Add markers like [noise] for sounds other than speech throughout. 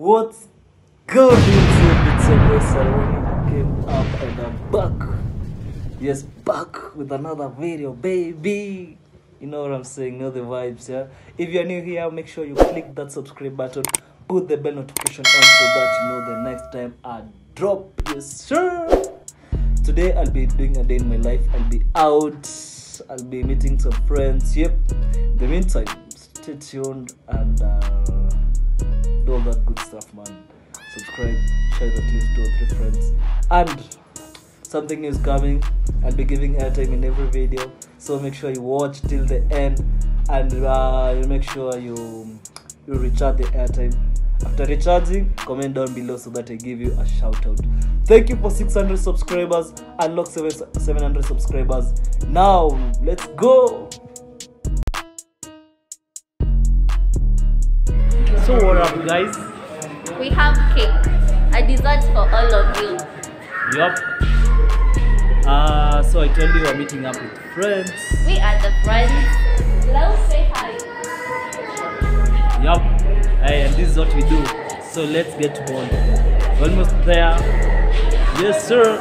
What's good YouTube? It's your boy Saruni came up and I'm back. Yes, back with another video, baby. You know what I'm saying? Know the vibes, yeah? If you're new here, make sure you click that subscribe button, put the bell notification on so that you know the next time I drop. Yes, sir. Today I'll be doing a day in my life. I'll be out. I'll be meeting some friends. Yep. In the meantime, stay tuned and uh, do all that good stuff, man. Subscribe, share it at least two or three friends. And something is coming. I'll be giving airtime in every video. So make sure you watch till the end and uh, you make sure you you recharge the airtime. After recharging, comment down below so that I give you a shout out. Thank you for 600 subscribers. Unlock seven- 700 subscribers. Now, let's go. So what up, guys? We have cake, a dessert for all of you. Yup. Uh, so I told you we're meeting up with friends. We are the friends. Hello, say hi. Yup. Hey, and this is what we do. So let's get born. Almost there. Yes, sir.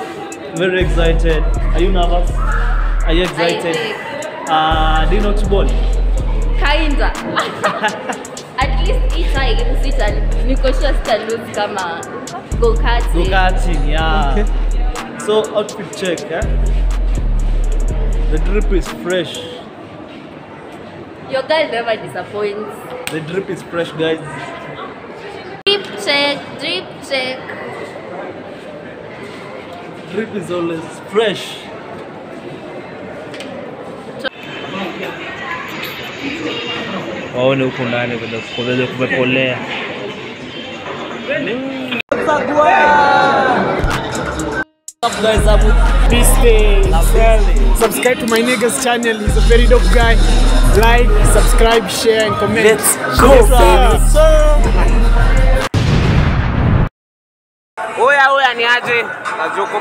Very excited. Are you nervous? Are you excited? Uh, do you know Chibon? Kinda. [laughs] At least each time sita niko sure sita lose kama go karting. Go karting, yeah. So outfit check, yeah. The drip is fresh. Your girl never disappoints. The drip is fresh, guys. Drip check, drip check. Drip is always fresh. Waone huko ndani vile vile up guys, I'm This day, Lavelle. subscribe to my nigga's channel. He's a very dope guy. Like, subscribe, share, and comment. Let's go, baby. Oya oya ni aje?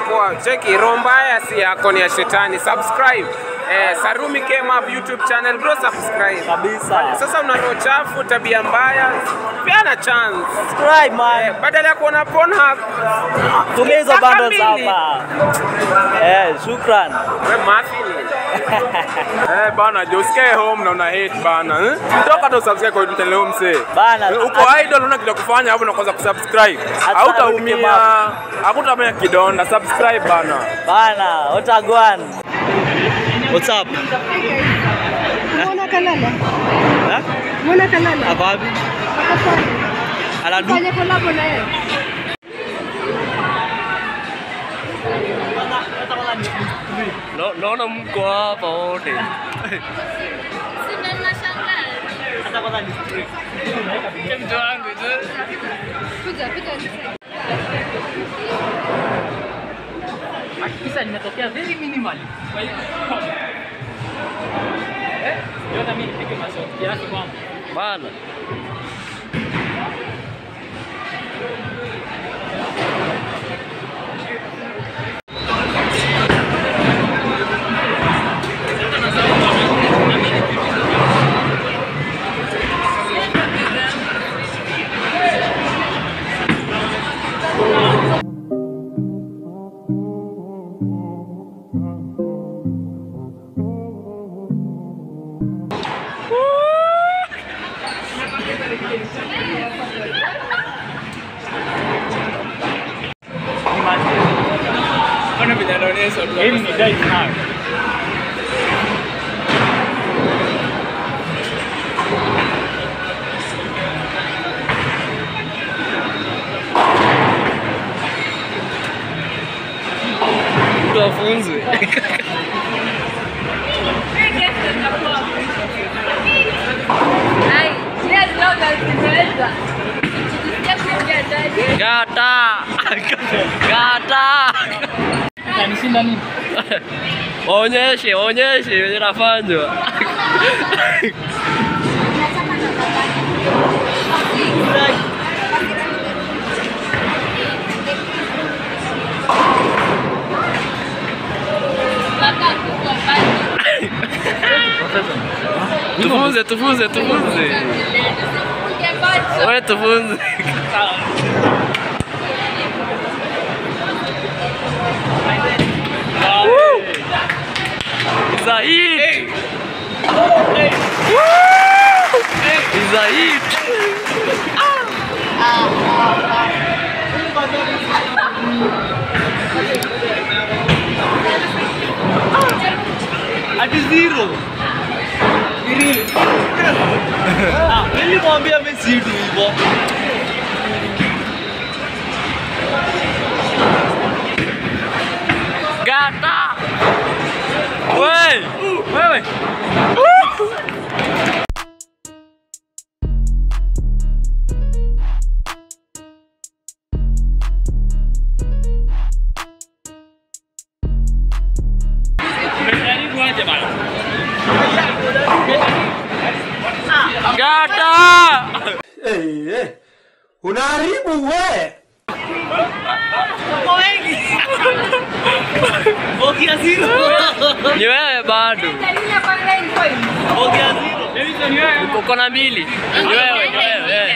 Poa. Cheki rombaya mbaya si yako ni ya shetani. Subscribe. Eh, Sarumi came up YouTube channel bro subscribe. Kabisa. Sasa una roho chafu, tabia mbaya, peana chance. Subscribe man. Eh, badala ya kuona Pornhub, Tumia hizo bundles hapa. Eh, shukran. Wewe mafi ni. Eh bana, jo usikae home na una hate bana. Eh? Toka tu subscribe kwa YouTube leo msee. Bana, Eh, Uko idol una kitu kufanya hapo na kwanza kusubscribe. Hautaumia. Hakutamea kidonda, subscribe bana. Bana, utagwan. What's up? Mbona kalala? Ha? Mbona kalala? Ababi. Akafanya. Anadu. Fanya collab na yeye. nó nó nông quá vô đi Em cho ăn được chứ? right now. Afonso. Gata! Gata! Gata! Gata! Gata! onyeshe onyeshe inafanywa tufunze tufunze tufunze we tufunze at zero. వెళ్ళి బాంబే అమ్మే seat Gata! Ué! Ué, ué! Ué! Unaharibu we Ni wewe bado. Uko na mbili. Ni wewe, ni wewe.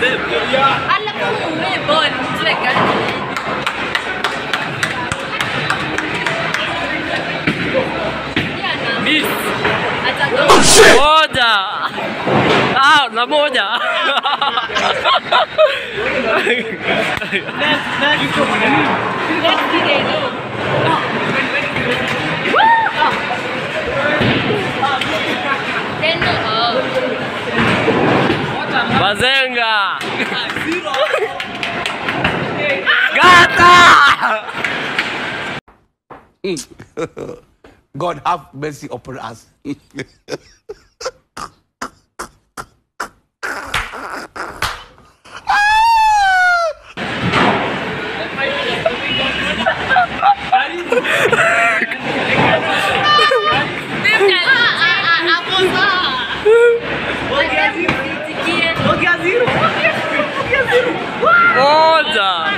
Miss. Ah, na moja. Bazenga. Gata. [laughs] god have mercy upon us [laughs] Gaza.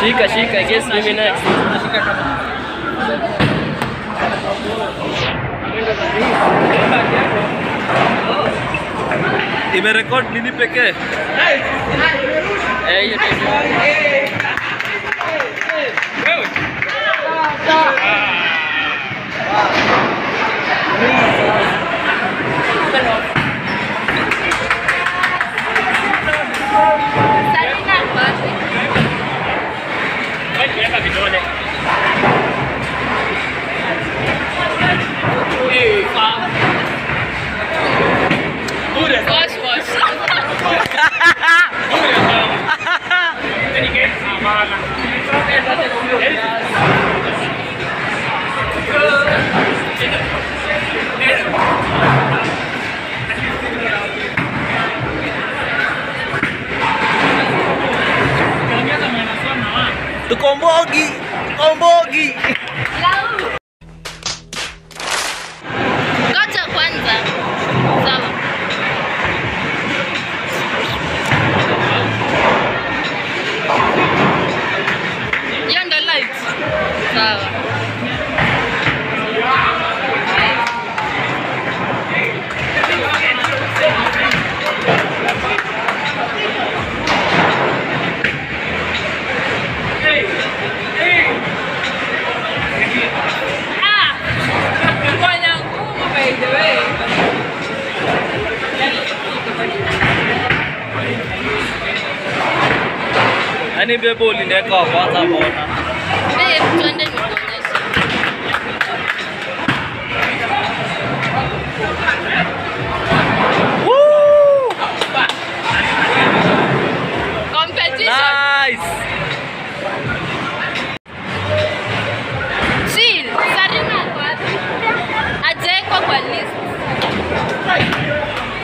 Shika shika, guess mimi next. Imerekod nini pekee? Eh, hiyo ndio. নেবে বলি না কথা বলা